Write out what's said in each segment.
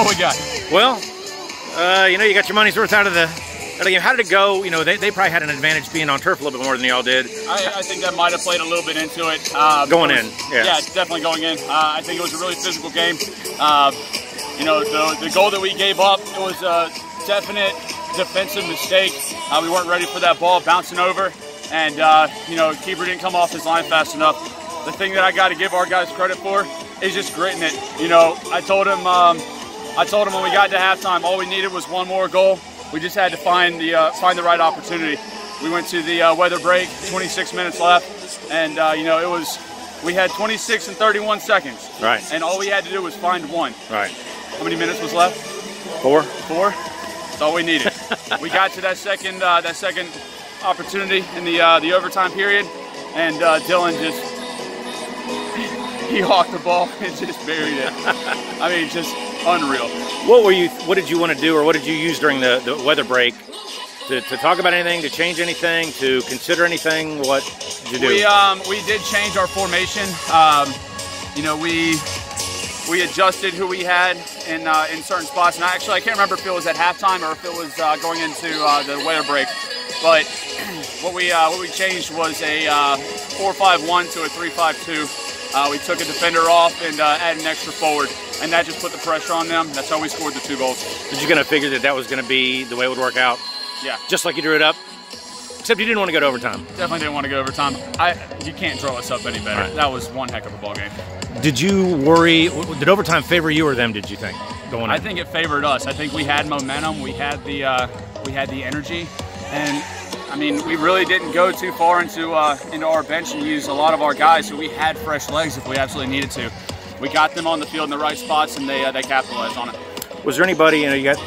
What we got? Well, uh, you know, you got your money's worth out of the out of game. How did it go? You know, they, they probably had an advantage being on turf a little bit more than y'all did. I, I think that might have played a little bit into it. Um, Going it was- in, yeah. Yeah, definitely going in. Uh, I think it was a really physical game. Uh, you know, the, the goal that we gave up, it was a definite defensive mistake. Uh, we weren't ready for that ball bouncing over, and, uh, you know, keeper didn't come off his line fast enough. The thing that I got to give our guys credit for is just gritting it. You know, I told him, um, I told him when we got to halftime, all we needed was one more goal. We just had to find the uh, find the right opportunity. We went to the uh, weather break, 26 minutes left, and uh, you know it was. We had 26 and 31 seconds, Right. and all we had to do was find one. Right. How many minutes was left? Four. Four. That's all we needed. we got to that second uh, that second opportunity in the uh, the overtime period, and uh, Dylan just he hawked the ball and just buried it. I mean, just unreal. What were you? What did you want to do, or what did you use during the, the weather break? To, to talk about anything, to change anything, to consider anything? What did you do? We um, we did change our formation. Um, you know, we we adjusted who we had in uh, in certain spots. And I actually I can't remember if it was at halftime or if it was uh, going into uh, the weather break. But what we uh, what we changed was a uh, four-five-one to a three-five-two. Uh, we took a defender off and uh, added an extra forward, and that just put the pressure on them. That's how we scored the two goals. Did you kind of figure that that was going to be the way it would work out, Yeah, just like you drew it up? Except you didn't want to go to overtime. definitely didn't want to go overtime. I you can't draw us up any better. Right. That was one heck of a ball game. Did you worry? Did overtime favor you or them? Did you think going in? I think it favored us. I think we had momentum. We had the uh, we had the energy, and I mean we really didn't go too far into uh, into our bench and use a lot of our guys. So we had fresh legs if we absolutely needed to. We got them on the field in the right spots, and they uh, they capitalized on it. Was there anybody? You know, you got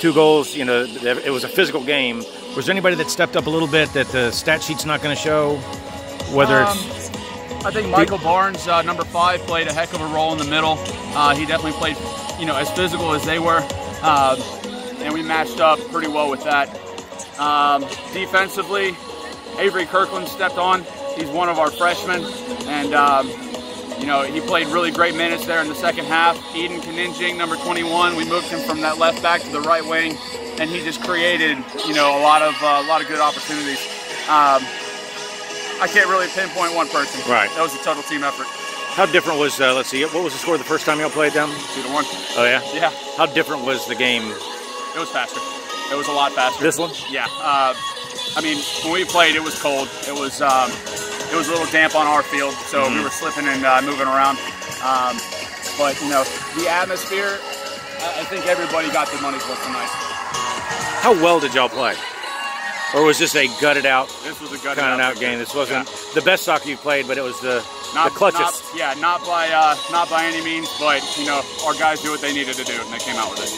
two goals. You know, it was a physical game. Was there anybody that stepped up a little bit that the stat sheet's not going to show? Whether Um, it's I think Michael Barnes, uh, number five, played a heck of a role in the middle. Uh, he definitely played, you know, as physical as they were, um, and we matched up pretty well with that. Um, defensively, Avery Kirkland stepped on. He's one of our freshmen, and um, you know he played really great minutes there in the second half. Eden Kaninjing, number 21, we moved him from that left back to the right wing, and he just created, you know, a lot of uh, a lot of good opportunities. Um, I can't really pinpoint one person. Right. That was a total team effort. how different was? Uh, let's see, what was the score the first time y'all played them? Two to one. Oh yeah. Yeah, How different was the game? it was faster. It was a lot faster. This one? Yeah. Uh, I mean, when we played, it was cold. It was um, it was a little damp on our field, so Mm-hmm. we were slipping and uh, moving around. Um, but you know, the atmosphere. I think everybody got their money's worth tonight. How well did y'all play? Or was this a gutted out This was a kind of out game? This wasn't the best soccer you played, but it was the Not, the clutchest. not- yeah, not by uh, not by any means, but you know, our guys do what they needed to do, and they came out with it.